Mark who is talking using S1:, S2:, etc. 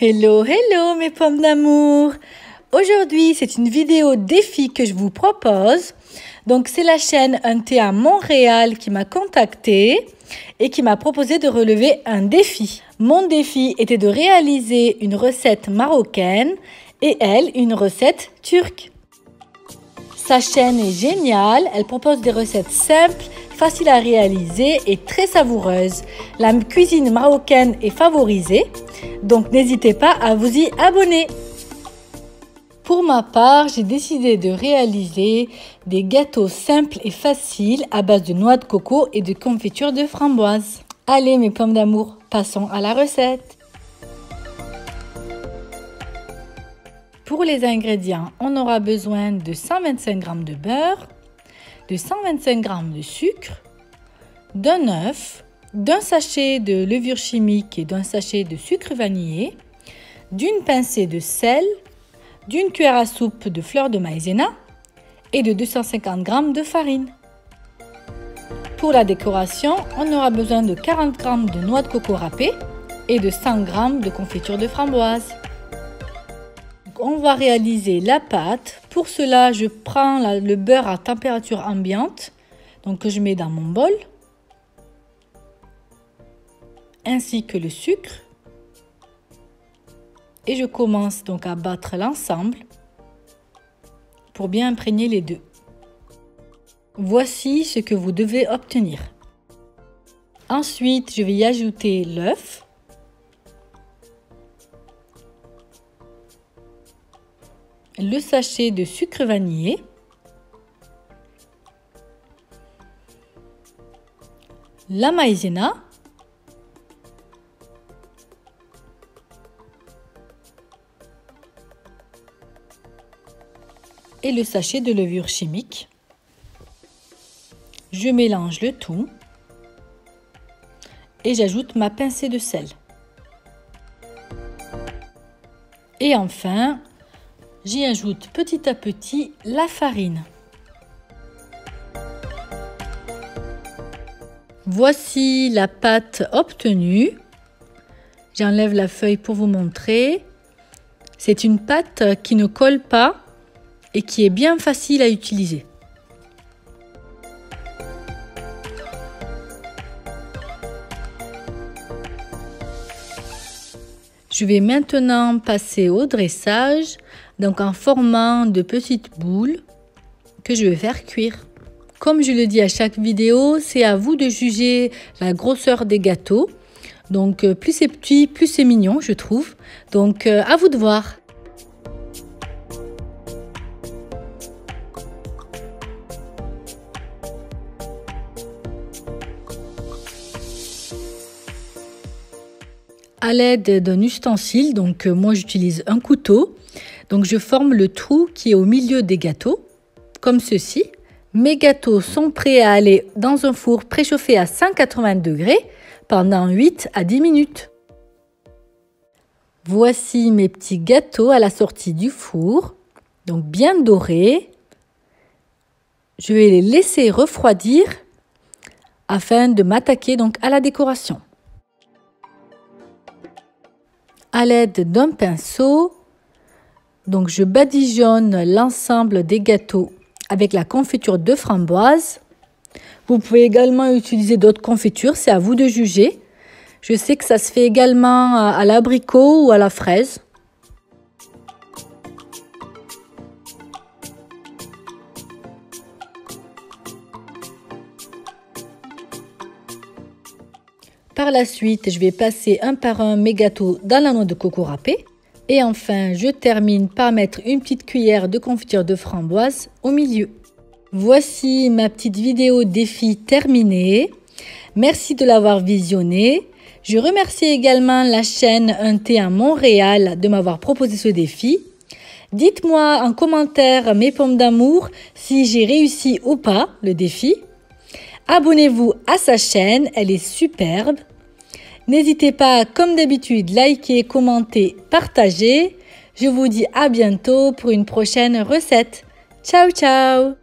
S1: Hello, hello mes pommes d'amour Aujourd'hui, c'est une vidéo défi que je vous propose. Donc, c'est la chaîne Un thé à Montréal qui m'a contacté et qui m'a proposé de relever un défi. Mon défi était de réaliser une recette marocaine et elle, une recette turque. Sa chaîne est géniale, elle propose des recettes simples, faciles à réaliser et très savoureuses. La cuisine marocaine est favorisée donc n'hésitez pas à vous y abonner. Pour ma part, j'ai décidé de réaliser des gâteaux simples et faciles à base de noix de coco et de confiture de framboise. Allez mes pommes d'amour, passons à la recette. Pour les ingrédients, on aura besoin de 125 g de beurre, de 125 g de sucre, d'un œuf, d'un sachet de levure chimique et d'un sachet de sucre vanillé, d'une pincée de sel, d'une cuillère à soupe de fleurs de maïzena et de 250 g de farine. Pour la décoration, on aura besoin de 40 g de noix de coco râpée et de 100 g de confiture de framboise. On va réaliser la pâte. Pour cela, je prends le beurre à température ambiante donc que je mets dans mon bol ainsi que le sucre. Et je commence donc à battre l'ensemble pour bien imprégner les deux. Voici ce que vous devez obtenir. Ensuite, je vais y ajouter l'œuf. Le sachet de sucre vanillé. La maïzena et le sachet de levure chimique. Je mélange le tout et j'ajoute ma pincée de sel. Et enfin, j'y ajoute petit à petit la farine. Voici la pâte obtenue. J'enlève la feuille pour vous montrer. C'est une pâte qui ne colle pas et qui est bien facile à utiliser. Je vais maintenant passer au dressage, donc en formant de petites boules que je vais faire cuire. Comme je le dis à chaque vidéo, c'est à vous de juger la grosseur des gâteaux. Donc euh, plus c'est petit, plus c'est mignon, je trouve. Donc euh, à vous de voir. à l'aide d'un ustensile, donc euh, moi j'utilise un couteau, donc je forme le trou qui est au milieu des gâteaux, comme ceci. Mes gâteaux sont prêts à aller dans un four préchauffé à 180 degrés pendant 8 à 10 minutes. Voici mes petits gâteaux à la sortie du four, donc bien dorés. Je vais les laisser refroidir afin de m'attaquer donc à la décoration à l'aide d'un pinceau. Donc je badigeonne l'ensemble des gâteaux avec la confiture de framboise. Vous pouvez également utiliser d'autres confitures, c'est à vous de juger. Je sais que ça se fait également à l'abricot ou à la fraise. Par la suite, je vais passer un par un mes gâteaux dans la noix de coco râpée. Et enfin, je termine par mettre une petite cuillère de confiture de framboise au milieu. Voici ma petite vidéo défi terminée. Merci de l'avoir visionnée. Je remercie également la chaîne Un thé à Montréal de m'avoir proposé ce défi. Dites-moi en commentaire mes pommes d'amour si j'ai réussi ou pas le défi. Abonnez-vous à sa chaîne, elle est superbe. N'hésitez pas, comme d'habitude, liker, commenter, partager. Je vous dis à bientôt pour une prochaine recette. Ciao ciao